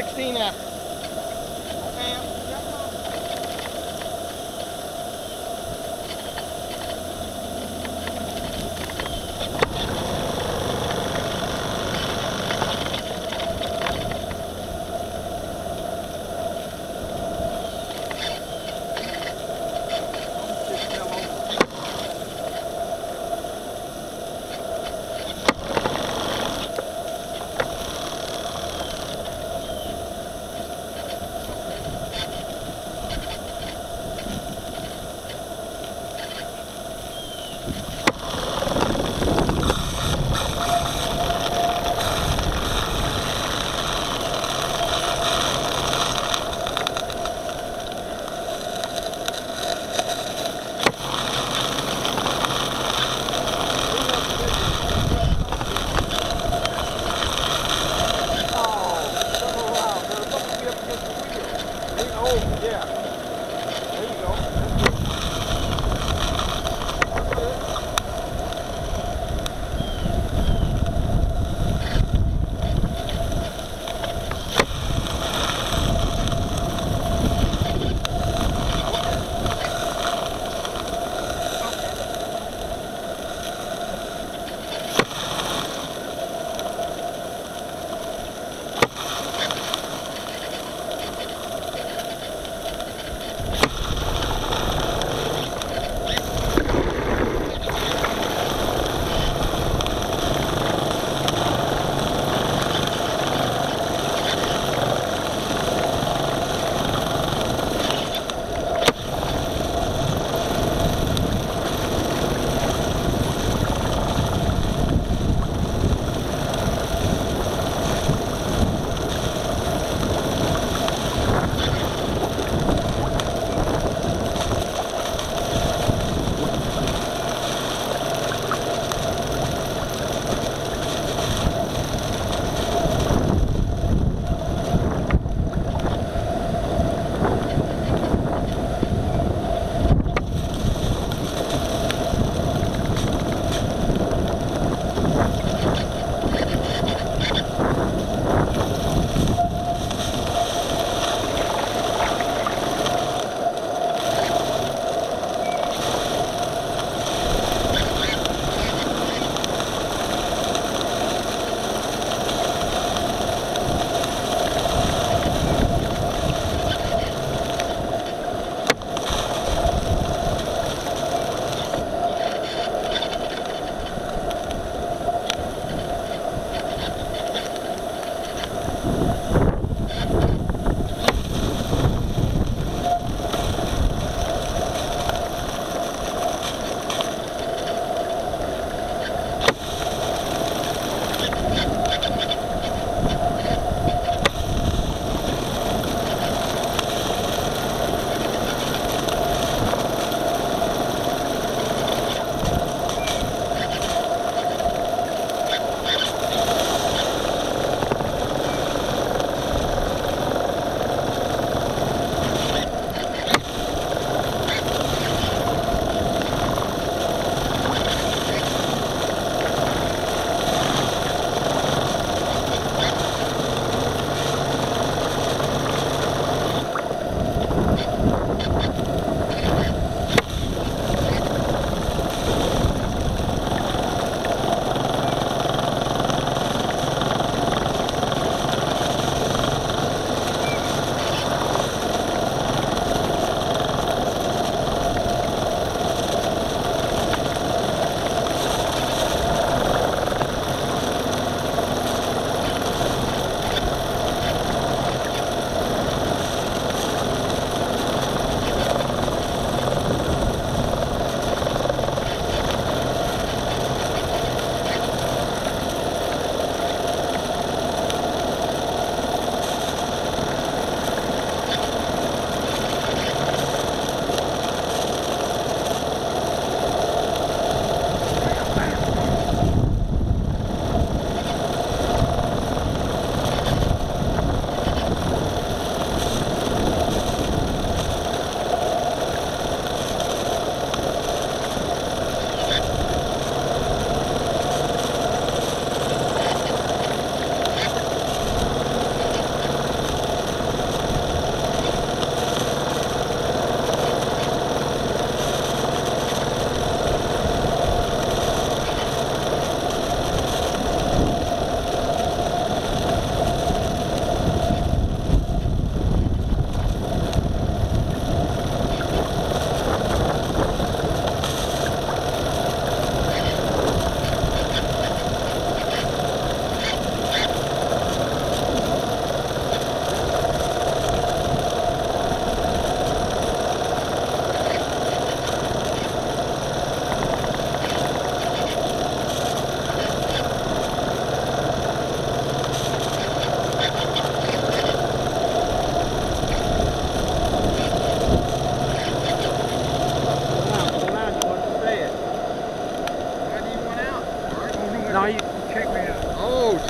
16F. No, you Check me out.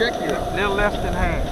Check you. little less than half.